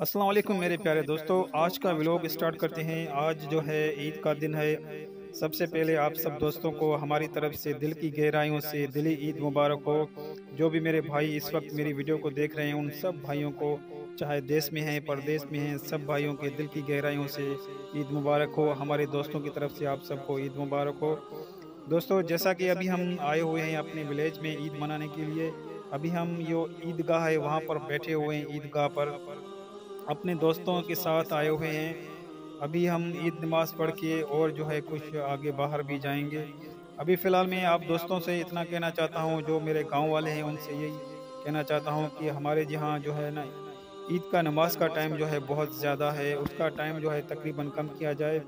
अस्सलाम वालेकुम, मेरे प्यारे दोस्तों। आज का व्लॉग स्टार्ट करते हैं। आज जो है, ईद का दिन है। सबसे पहले आप सब दोस्तों को हमारी तरफ़ से दिल की गहराइयों से दिली ईद मुबारक हो। जो भी मेरे भाई इस वक्त मेरी वीडियो को देख रहे हैं, उन सब भाइयों को, चाहे देश में हैं, परदेश में हैं, सब भाइयों के दिल की गहराइयों से ईद मुबारक हो। हमारे दोस्तों की तरफ़ से आप सबको ईद मुबारक हो। दोस्तों, जैसा कि अभी हम आए हुए हैं अपने विलेज में ईद मनाने के लिए, अभी हम जो ईदगाह है, वहाँ पर बैठे हुए हैं, ईदगाह पर। अपने दोस्तों के साथ आए हुए हैं। अभी हम ईद नमाज़ पढ़ के और जो है कुछ आगे बाहर भी जाएँगे। अभी फ़िलहाल मैं आप दोस्तों से इतना कहना चाहता हूँ, जो मेरे गाँव वाले हैं, उनसे यही कहना चाहता हूँ कि हमारे यहाँ जो है ना, ईद का नमाज़ का टाइम जो है बहुत ज़्यादा है। उसका टाइम जो है तकरीबन कम किया जाए,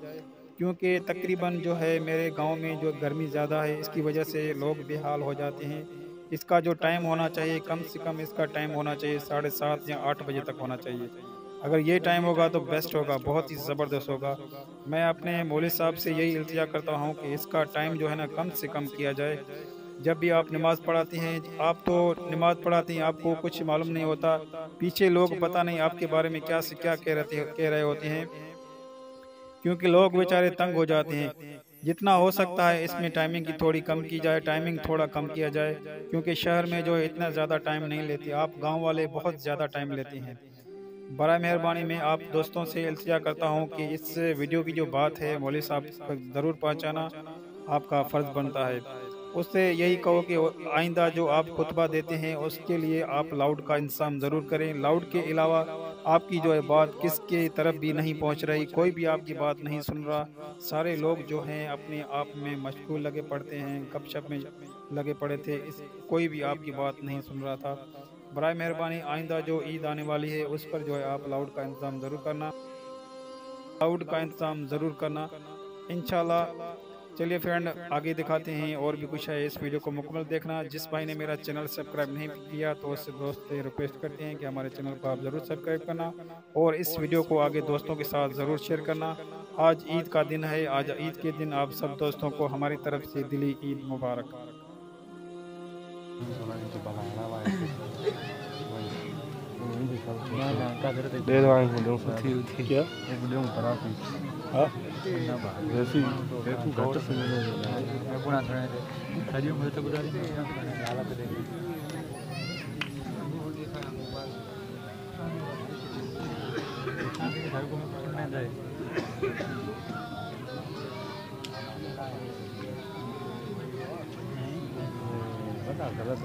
क्योंकि तकरीबन जो है मेरे गाँव में जो गर्मी ज़्यादा है, इसकी वजह से लोग बेहाल हो जाते हैं। इसका जो टाइम होना चाहिए, कम से कम इसका टाइम होना चाहिए साढ़े सात या आठ बजे तक होना चाहिए। अगर ये टाइम होगा तो बेस्ट होगा, बहुत ही ज़बरदस्त होगा। मैं अपने मौली साहब से यही इल्तिया करता हूँ कि इसका टाइम जो है ना कम से कम किया जाए। जब भी आप नमाज़ पढ़ाती हैं, आप तो नमाज़ पढ़ाती हैं, आपको कुछ मालूम नहीं होता। पीछे लोग पता नहीं आपके बारे में क्या से क्या कह रहे कह रहे होते हैं। क्योंकि लोग बेचारे तंग हो जाते हैं। जितना हो सकता है इसमें टाइमिंग की थोड़ी कम की जाए टाइमिंग थोड़ा कम किया जाए। क्योंकि शहर में जो इतना ज़्यादा टाइम नहीं लेती। आप गाँव वाले बहुत ज़्यादा टाइम लेते हैं। बड़ा मेहरबानी मैं आप दोस्तों से इल्तिजा करता हूँ कि इस वीडियो की जो बात है मौली साहब तक ज़रूर पहुंचाना आपका फ़र्ज़ बनता है। उससे यही कहो कि आइंदा जो आप खुतबा देते हैं, उसके लिए आप लाउड का इंतज़ाम ज़रूर करें। लाउड के अलावा आपकी जो है बात किसके तरफ़ भी नहीं पहुँच रही, कोई भी आपकी बात नहीं सुन रहा, सारे लोग जो हैं अपने आप में मशगूल लगे पड़ते हैं, गपशप में लगे पड़े थे, इस कोई भी आपकी बात नहीं सुन रहा था। बर मेहरबानी, आइंदा जो ईद आने वाली है, उस पर जो है आप लाउड का इंतज़ाम ज़रूर करना। लाउड का इंतज़ाम ज़रूर करना। इन चलिए फ्रेंड, आगे दिखाते हैं और भी कुछ है इस वीडियो को मुकम्मल देखना। जिस भाई ने मेरा चैनल सब्सक्राइब नहीं किया तो उससे दोस्त रिक्वेस्ट करते हैं कि हमारे चैनल को आप ज़रूर सब्सक्राइब करना और इस वीडियो को आगे दोस्तों के साथ ज़रूर शेयर करना। आज ईद का दिन है, आज ईद के दिन आप सब दोस्तों को हमारी तरफ़ से दिली ईद मुबारक। दे दो आएँगे दो उठी उठी क्या एक वीडियो में करा थी हाँ वैसी देखो घट से मैं पुना थने थे हरियो में तो गुजारी हालत देख घर को पकड़ने जाए बता गलत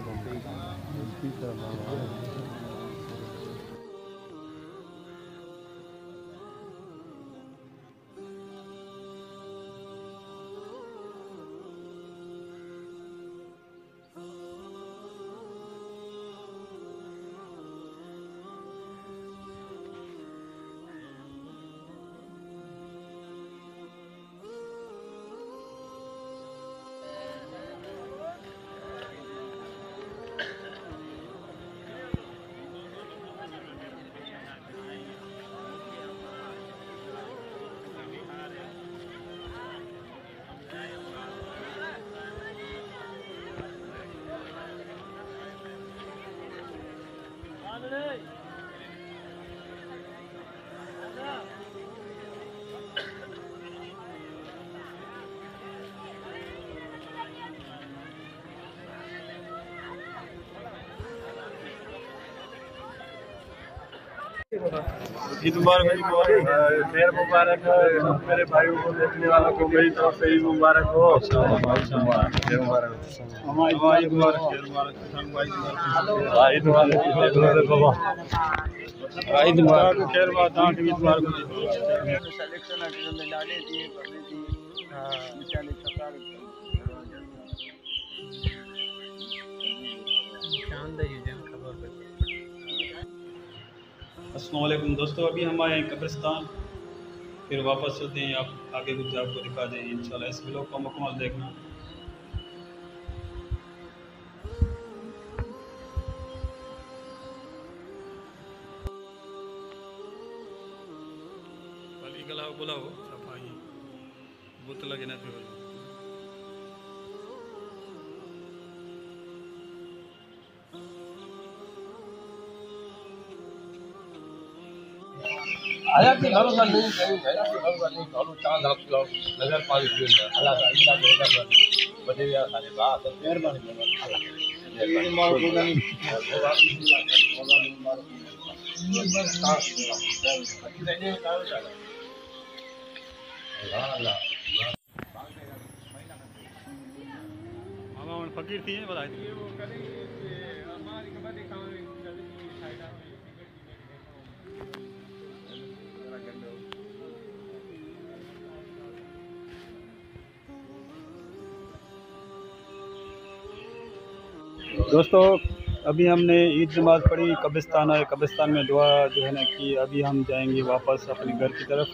है ईद मुबारक खैर मुबारक मेरे भाइयों को देखने वालों को मेरी तरफ़ से ईद मुबारक हो। ईद मुबारक ईद मुबारक खैर बात ईद मुबारक सिलेक्शन में डाले दिए असलम दोस्तों, अभी हम आए हैं कब्रिस्तान। फिर वापस चलते हैं, आप आगे कुछ आपको दिखा दें, इंशाल्लाह इस ब्लॉग का मुकम्मल देखना। गला बुलाओ सफ़ाई। बोतल लगे ना फिर ಅದಕ್ಕೆ ಗೌರವದಲ್ಲಿ ಅದಕ್ಕೆ ಗೌರವದಲ್ಲಿ ಗೌರವ ಚಾಂದ್ ಹಾಕ್ತು ನಗರ ಪಾಲಿಕೆ ಅಲ್ಲ ಇಲ್ಲ ಬದೇವಿ ಸಾಹೇಬ ಮೇರ್ಮಾನಿ मामा फकीर थी बताए दोस्तों, अभी हमने ईद नमाज़ पढ़ी, कब्रिस्तान आए। कब्रिस्तान में दुआ जो है ना कि अभी हम जाएँगे वापस अपने घर की तरफ़।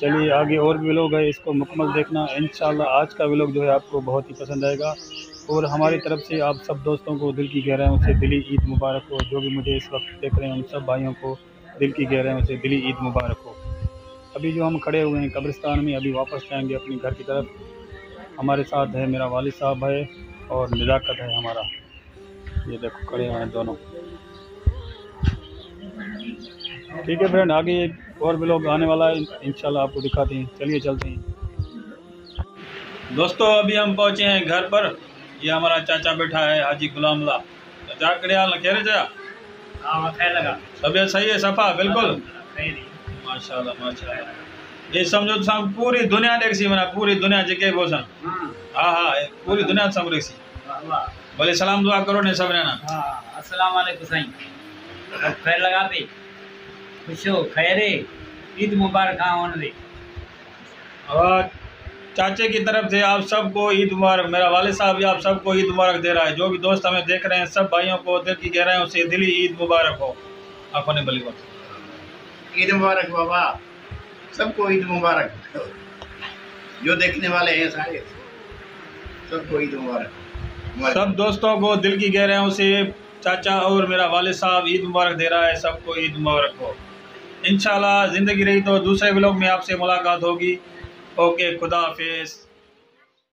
चलिए, आगे और भी लोग है, इसको मुकम्मल देखना। इन आज का व्लॉग जो है आपको बहुत ही पसंद आएगा। और हमारी तरफ़ से आप सब दोस्तों को दिल की गहराइयों से दिली ईद मुबारक हो। जो भी मुझे इस वक्त देख रहे हैं, उन सब भाइयों को दिल की गहराइयों से दिली ईद मुबारक हो। अभी जो हम खड़े हुए हैं कब्रिस्तान में, अभी वापस जाएँगे अपने घर की तरफ़। हमारे साथ है मेरा वालिद साहब है और नज़ाकत है हमारा। ये देखो खड़े हुए हैं दोनों। ठीक है फ्रेंड आगे एक और भी लोग आने वाला है। इंशाल्लाह आपको दिखाते हैं। चलिए चलते हैं। दोस्तों अभी हम पहुँचे हैं घर पर। ये हमारा चाचा बैठा है हाजी गुलामला। चाचा कड़ियाल खेरे जा हाँ तबीयत सही है सफ़ा? बिल्कुल? माशाल्लाह माशाल्लाह। ये समझो तो पूरी दुनिया देख सी मना पूरी दुनिया जेके बोसन। हाँ। हाँ पूरी दुनिया सम देख सी भले सलाम दुआ करो ने सब रहना। हाँ अस्सलाम वालेकुम साईं। खैर लगा पे। खुश हो खैरे ईद मुबारक हाँ होने दे। और चाचे की तरफ़ से आप सबको ईद मुबारक मेरा वाले साहब भी आप सबको ईद मुबारक दे रहा है। जो भी दोस्त हमें देख रहे हैं सब भाइयों को दिल की गहराइयों से दिली ईद मुबारक हो। आपने बली बात ईद मुबारक बाबा। सबको ईद मुबारक। जो देखने वाले हैं सारे सबको ईद मुबारक। सब दोस्तों को दिल की गहराइयों से चाचा और मेरा वाले साहब ईद मुबारक दे रहा है, सबको ईद मुबारक हो। इंशाल्लाह ज़िंदगी रही तो दूसरे ब्लॉग में आपसे मुलाकात होगी। ओके, खुदा हाफिज़।